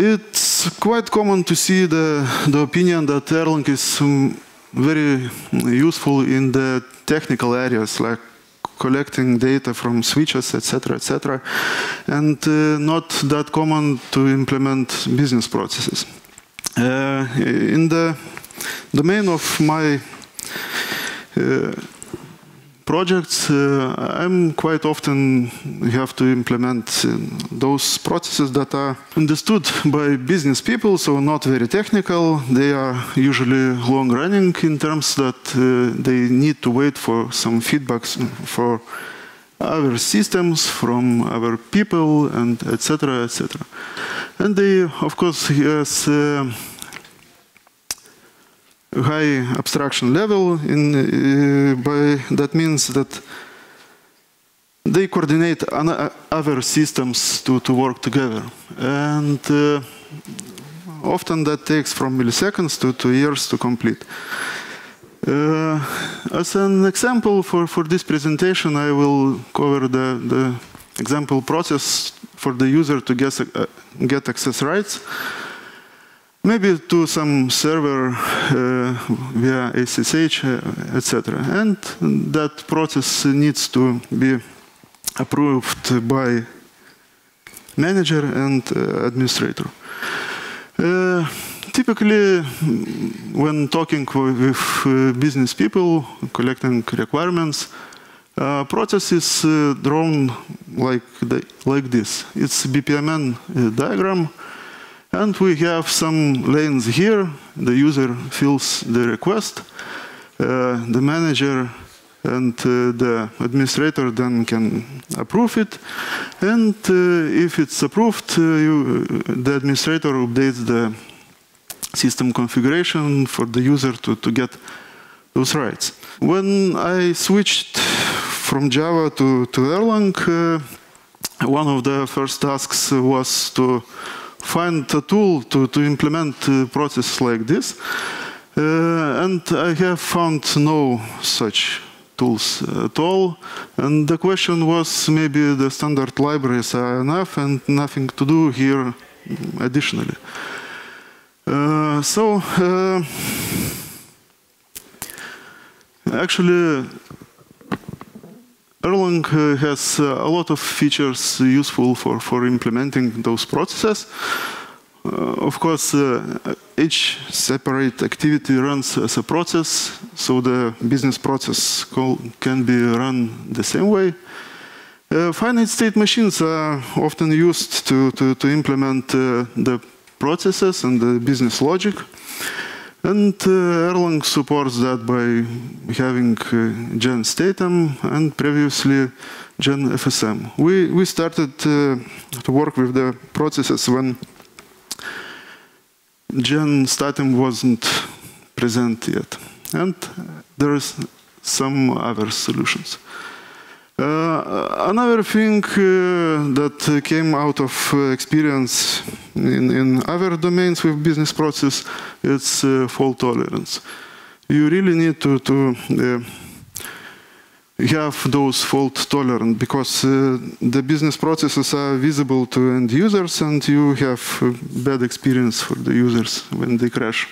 It's quite common to see the, the opinion that Erlang is um, very useful in the technical areas like collecting data from switches, etc., etc., and uh, not that common to implement business processes. Uh, in the domain of my uh, projects, uh, I'm quite often have to implement uh, those processes that are understood by business people, so not very technical. They are usually long running in terms that uh, they need to wait for some feedbacks for our systems, from our people, and etc., etc. And they, of course, yes uh, high abstraction level. In, uh, by that means that they coordinate other systems to, to work together. And uh, often that takes from milliseconds to, to years to complete. Uh, as an example for, for this presentation, I will cover the, the example process for the user to get, uh, get access rights maybe to some server uh, via SSH, uh, etc. And that process needs to be approved by manager and uh, administrator. Uh, typically, when talking with uh, business people, collecting requirements, uh, process is drawn like, the, like this. It's BPMN diagram and we have some lanes here. The user fills the request. Uh, the manager and uh, the administrator then can approve it. And uh, if it's approved, uh, you, the administrator updates the system configuration for the user to, to get those rights. When I switched from Java to, to Erlang, uh, one of the first tasks was to find a tool to, to implement a process like this. Uh, and I have found no such tools at all. And the question was maybe the standard libraries are enough and nothing to do here additionally. Uh, so uh, actually Erlang uh, has uh, a lot of features useful for, for implementing those processes. Uh, of course, each separate activity runs as a process, so the business process can be run the same way. Uh, finite state machines are often used to, to, to implement uh, the processes and the business logic. And uh, Erlang supports that by having uh, Gen Statem and previously Gen FSM. We, we started uh, to work with the processes when Gen Statem wasn't present yet. And there is some other solutions. Uh, another thing uh, that came out of uh, experience in, in, other domains with business process is fault tolerance. You really need to, to have those fault tolerant because uh, the business processes are visible to end users and you have bad experience for the users when they crash.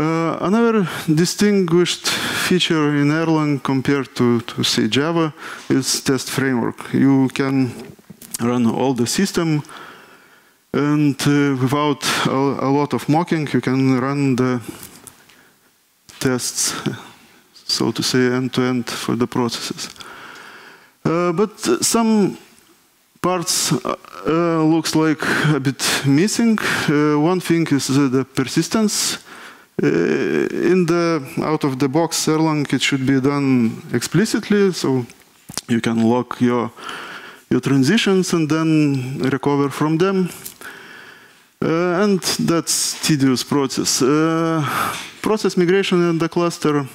Uh, another distinguished feature in Erlang compared to, to, say, Java is test framework. You can run all the system and uh, without a, a, lot of mocking, you can run the tests, so to say, end-to-end -end for the processes. Uh, but some parts uh, looks like a bit missing. Uh, one thing is the persistence in the out of the box Erlang, it should be done explicitly, so you can lock your your transitions and then recover from them. Uh, and that's tedious process. Uh, process migration in the cluster,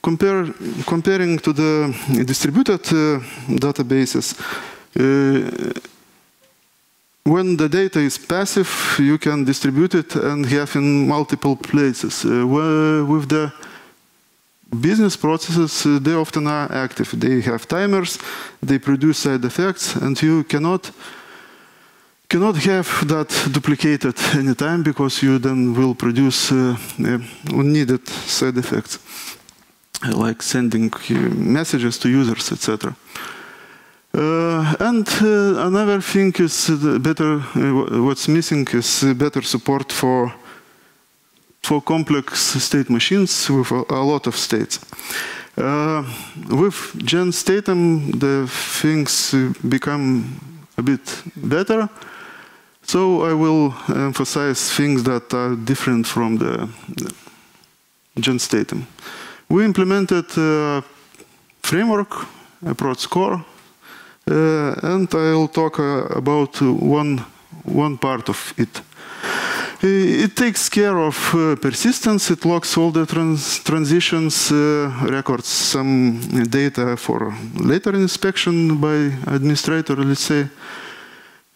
compare, comparing to the distributed uh, databases, uh, when the data is passive, you can distribute it and have in multiple places. Uh, with the business processes, uh, they often are active. They have timers, they produce side effects, and you cannot cannot have that duplicated anytime because you then will produce uh, uh, unneeded side effects, like sending uh, messages to users, etc. Uh, and uh, another thing is better. Uh, what's missing is better support for for complex state machines with a, a lot of states. Uh, with GenStatem, the things become a bit better. So I will emphasize things that are different from the, the GenStatem. We implemented a framework, eproc core, uh, and I'll talk uh, about one, one part of it. It takes care of uh, persistence, it logs all the trans transitions, uh, records some data for later inspection by administrator, let's say.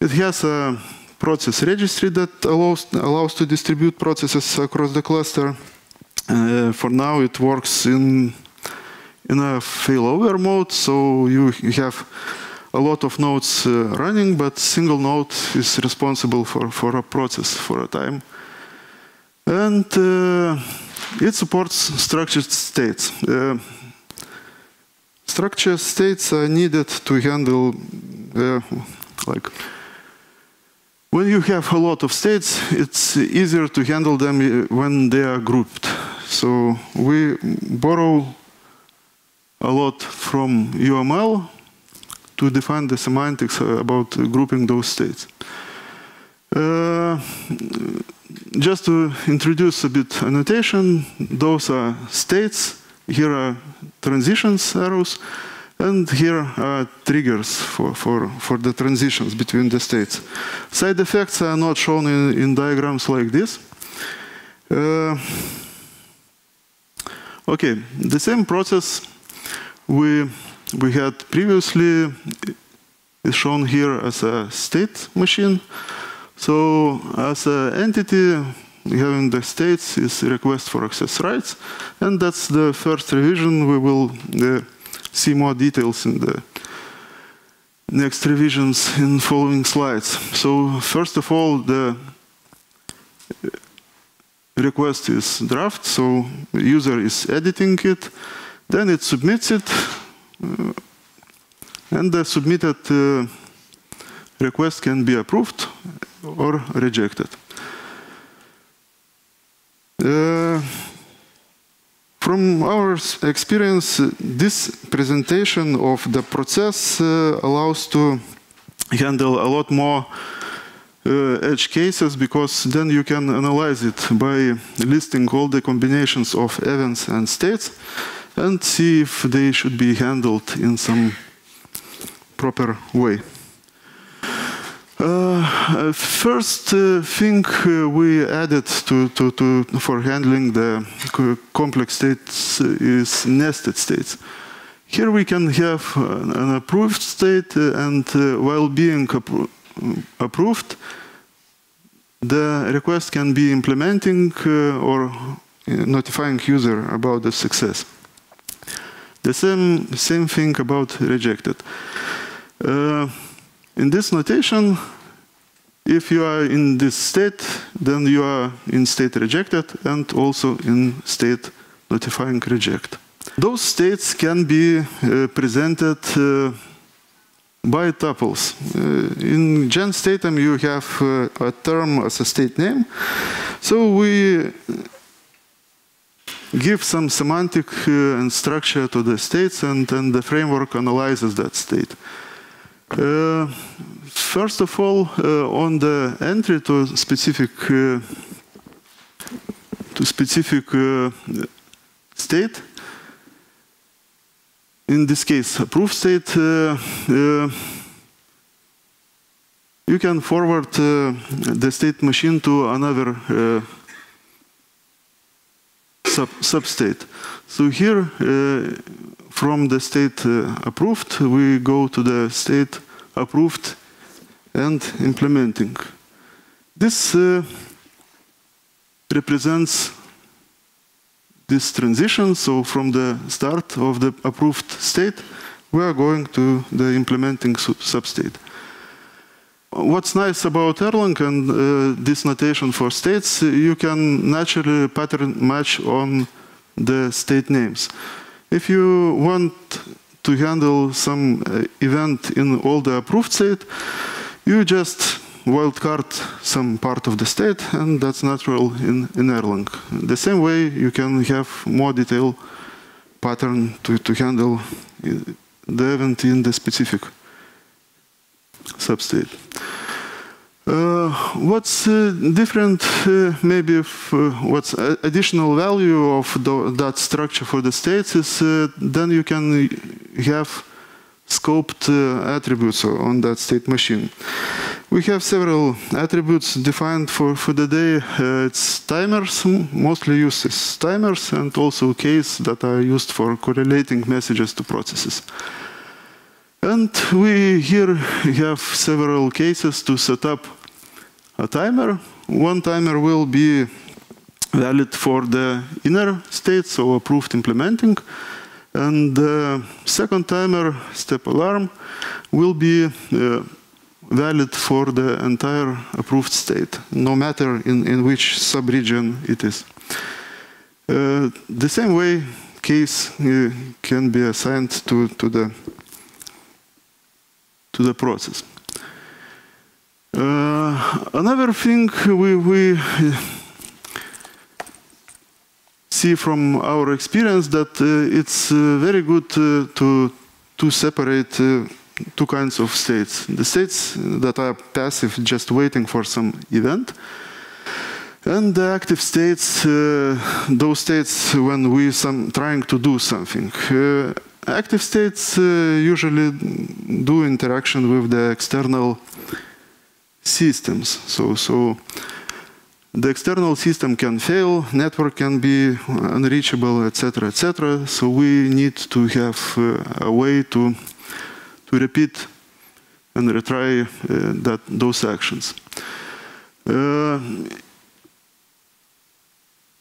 It has a process registry that allows, allows to distribute processes across the cluster. Uh, for now, it works in, in a failover mode, so you have a lot of nodes uh, running, but single node is responsible for, for a process for a time. And uh, it supports structured states. Uh, structured states are needed to handle, uh, like, when you have a lot of states, it's easier to handle them uh, when they are grouped. So we borrow a lot from UML to define the semantics uh, about grouping those states. Uh, just to introduce a bit annotation, those are states, here are transitions arrows, and here are triggers for, for, for the transitions between the states. Side effects are not shown in, in diagrams like this. Uh, okay, the same process we we had previously is shown here as a state machine. So as an entity, having the states is request for access rights, and that's the first revision. We will uh, see more details in the next revisions in following slides. So first of all, the request is draft, so user is editing it, then it submits it, and the submitted uh, request can be approved or rejected. Uh, from our experience, this presentation of the process uh, allows to handle a lot more uh, edge cases because then you can analyze it by listing all the combinations of events and states and see if they should be handled in some proper way. Uh, first uh, thing uh, we added to, to, to, for handling the complex states is nested states. Here we can have an approved state uh, and uh, while being appro approved, the request can be implementing uh, or notifying user about the success. The same, same thing about rejected. Uh, in this notation, if you are in this state, then you are in state rejected and also in state notifying reject. Those states can be uh, presented uh, by tuples. Uh, in GenStatem, you have uh, a term as a state name. So we give some semantic uh, and structure to the states, and the framework analyzes that state. Uh, first of all, uh, on the entry to specific uh, to specific uh, state, in this case, approved state, uh, you can forward the state machine to another sub substate. So here, uh, from the state uh, approved, we go to the state approved and implementing. This uh, represents this transition. So from the start of the approved state, we are going to the implementing substate. What's nice about Erlang and uh, this notation for states, you can naturally pattern match on the state names. If you want to handle some uh, event in all the approved state, you just wildcard some part of the state, and that's natural in, in Erlang. The same way, you can have more detailed pattern to, to handle the event in the specific substate. Uh, what's uh, different, uh, maybe uh, what's additional value of the, that structure for the states is uh, then you can have scoped uh, attributes on that state machine. We have several attributes defined for, for the day. it's timers, mostly used as timers, and also keys that are used for correlating messages to processes. And we here have several cases to set up a timer. One timer will be valid for the inner state, so approved implementing. And the second timer, step alarm, will be uh, valid for the entire approved state, no matter in, in which subregion it is. Uh, the same way, case uh, can be assigned to, to the to the process. Uh, another thing we, we see from our experience that uh, it's uh, very good uh, to, to separate uh, two kinds of states. The states that are passive, just waiting for some event, and the active states, uh, those states when we some trying to do something active states uh, usually do interaction with the external systems. So, so the external system can fail, network can be unreachable, etc., etc. So we need to have uh, a way to to repeat and retry uh, that those actions. Uh,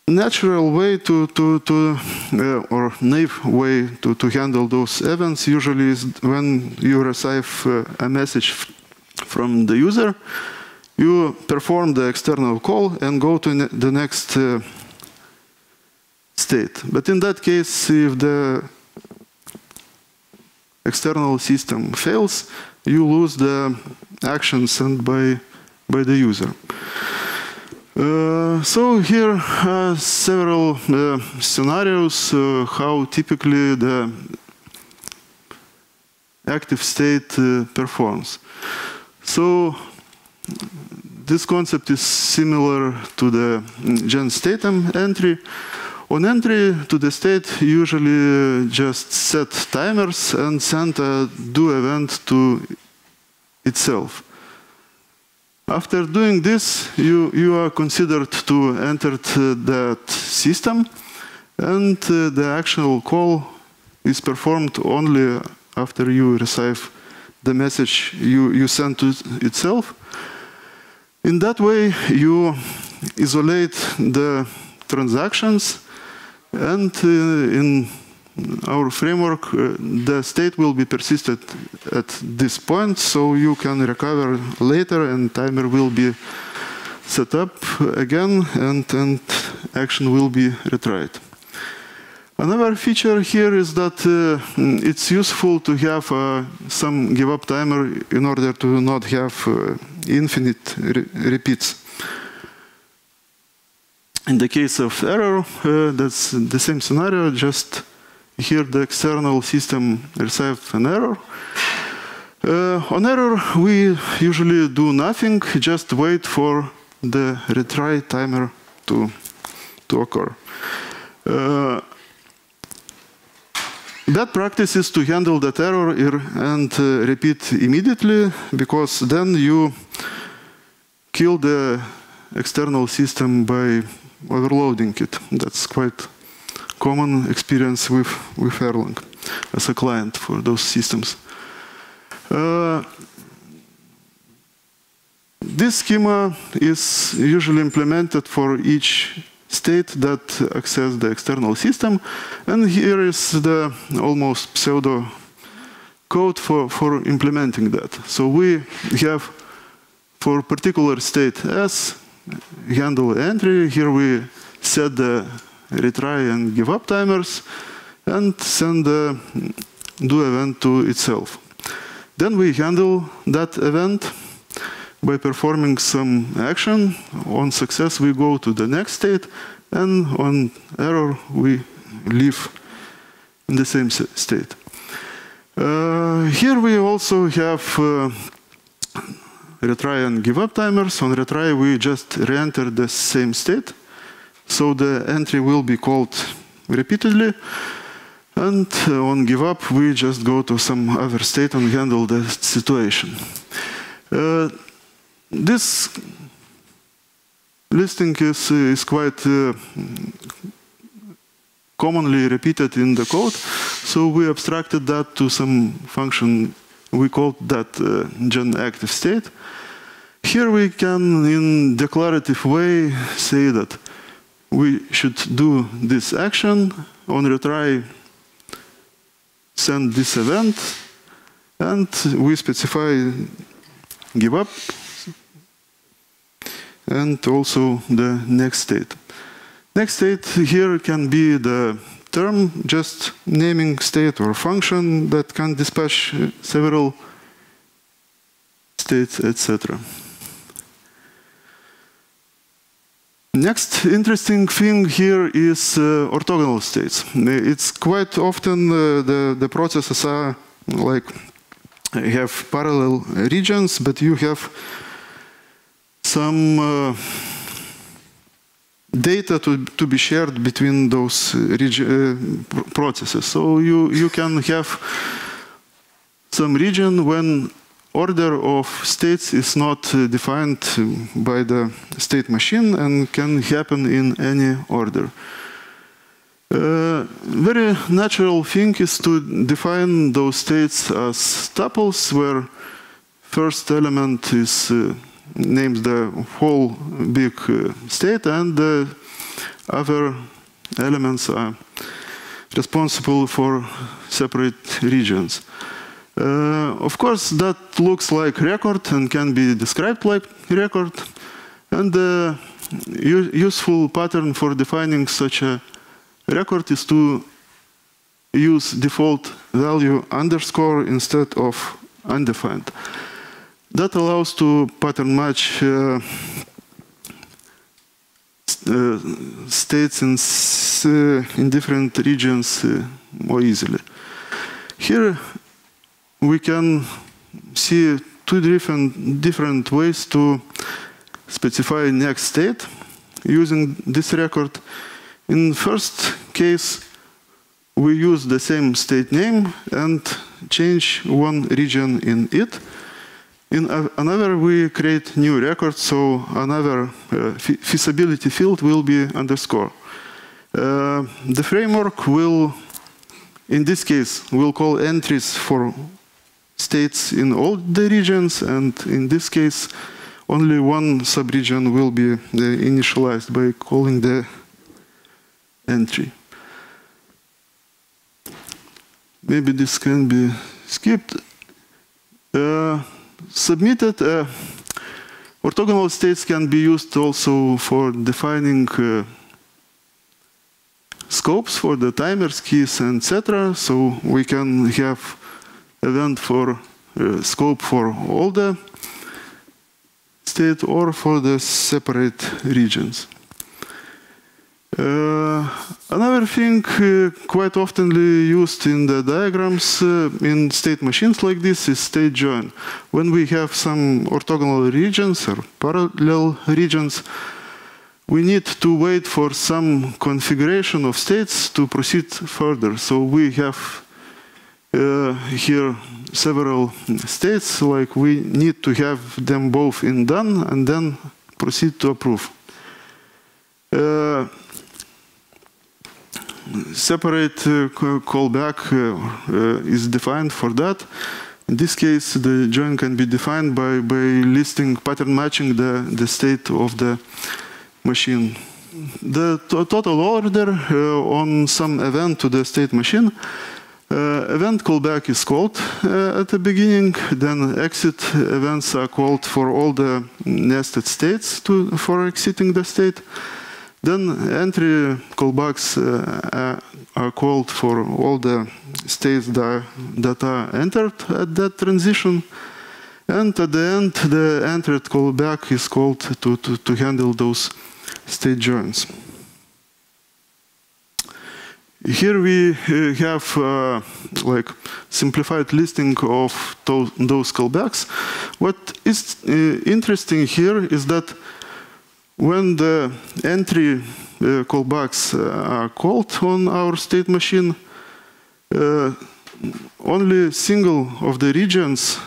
natural way to, to, to uh, or naive way to, to handle those events usually is when you receive uh, a message from the user, you perform the external call and go to ne the next uh, state. But in that case, if the external system fails, you lose the action sent by, by the user. Uh, so here are several uh, scenarios uh, how typically the active state uh, performs. So this concept is similar to the gen statem entry. On entry to the state, usually just set timers and send a do event to itself. After doing this, you, you are considered to enter that system, and uh, the actual call is performed only after you receive the message you, you sent to itself. In that way, you isolate the transactions, and uh, in our framework, uh, the state will be persisted at this point, so you can recover later and timer will be set up again and, and action will be retried. Another feature here is that uh, it's useful to have uh, some give up timer in order to not have uh, infinite re repeats. In the case of error, uh, that's the same scenario, just here the external system receives an error. Uh, on error, we usually do nothing, just wait for the retry timer to, to occur. Uh, that practice is to handle that error and uh, repeat immediately, because then you kill the external system by overloading it. That's quite common experience with, with Erlang as a client for those systems. Uh, this schema is usually implemented for each state that access the external system. And here is the almost pseudo code for, for implementing that. So we have for particular state S, handle entry. Here we set the retry and give up timers and send the do event to itself. Then we handle that event by performing some action. On success, we go to the next state, and on error, we leave in the same state. Uh, here we also have uh, retry and give up timers. On retry, we just re-enter the same state. So the entry will be called repeatedly. And uh, on give up, we just go to some other state and handle the situation. Uh, this listing is, is quite uh, commonly repeated in the code. So we abstracted that to some function. We called that uh, gen active state. Here we can, in declarative way, say that we should do this action on retry, send this event, and we specify give up and also the next state. Next state here can be the term, just naming state or function that can dispatch several states, etc. Next interesting thing here is uh, orthogonal states. It's quite often uh, the, the processes are like have parallel regions, but you have some uh, data to, to be shared between those uh, processes. So you, you can have some region when order of states is not uh, defined by the state machine and can happen in any order. Uh, very natural thing is to define those states as tuples where first element is uh, names the whole big uh, state and the other elements are responsible for separate regions. Uh, of course, that looks like record and can be described like record. And the useful pattern for defining such a record is to use default value underscore instead of undefined. That allows to pattern match uh, uh, states in, uh, in different regions uh, more easily. Here we can see two different, different ways to specify next state using this record. In first case, we use the same state name and change one region in it. In another, we create new record, so another uh, feasibility field will be underscore. Uh, the framework will, in this case, will call entries for states in all the regions, and in this case, only one subregion will be uh, initialized by calling the entry. Maybe this can be skipped. Uh, submitted. Uh, orthogonal states can be used also for defining uh, scopes for the timers, keys, etc. So we can have event for uh, scope for all the state or for the separate regions. Uh, another thing uh, quite often used in the diagrams uh, in state machines like this is state join. When we have some orthogonal regions or parallel regions, we need to wait for some configuration of states to proceed further. So we have here several states, like we need to have them both in done and then proceed to approve. Uh, separate uh, callback uh, uh, is defined for that. In this case, the join can be defined by, by listing pattern matching the, the state of the machine. The total order on some event to the state machine Uh, event callback is called uh, at the beginning, then exit events are called for all the nested states to, for exiting the state. Then entry callbacks uh, are called for all the states that, that are entered at that transition. And at the end, the entered callback is called to, to, to handle those state joins. Here we uh, have uh, like simplified listing of those, callbacks. What is uh, interesting here is that when the entry uh, callbacks uh, are called on our state machine, uh, only single of the regions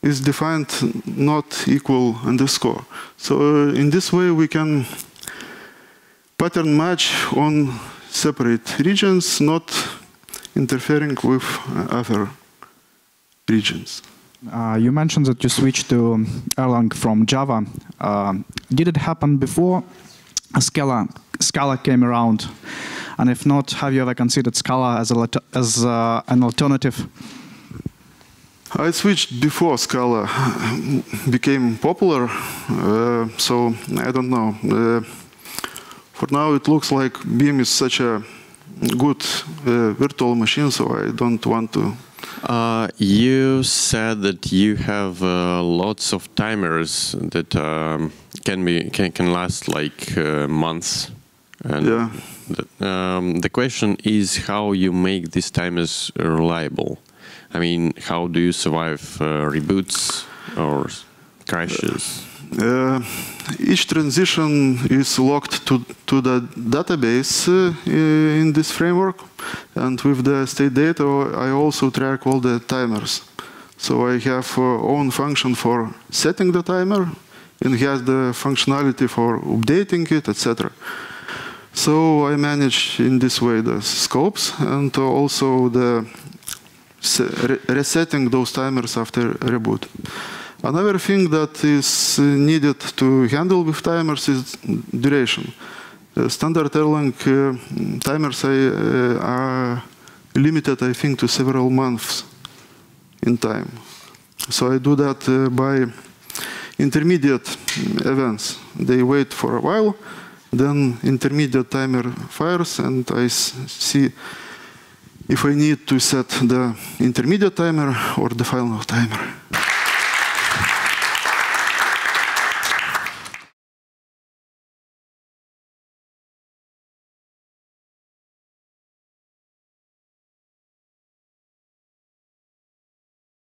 is defined not equal underscore. So in this way we can pattern match on separate regions, not interfering with other regions. Uh, you mentioned that you switched to Erlang from Java. Uh, did it happen before Scala, Scala came around? And if not, have you ever considered Scala as, a, as uh, an alternative? I switched before Scala became popular, uh, so I don't know. For now, it looks like Beam is such a good uh, virtual machine, so I don't want to. Uh, you said that you have uh, lots of timers that um, can be can, can last like uh, months. And yeah. The, um, the question is how you make these timers reliable. I mean, how do you survive uh, reboots or crashes? Uh, each transition is locked to, to the database uh, in this framework. And with the state data, I also track all the timers. So I have uh, own function for setting the timer, and has the functionality for updating it, etc. So I manage in this way the scopes and also the resetting those timers after reboot. Another thing that is needed to handle with timers is duration. Uh, standard Erlang uh, timers uh, are limited, I think, to several months in time. So I do that by intermediate events. They wait for a while, then intermediate timer fires, and I see if I need to set the intermediate timer or the final timer.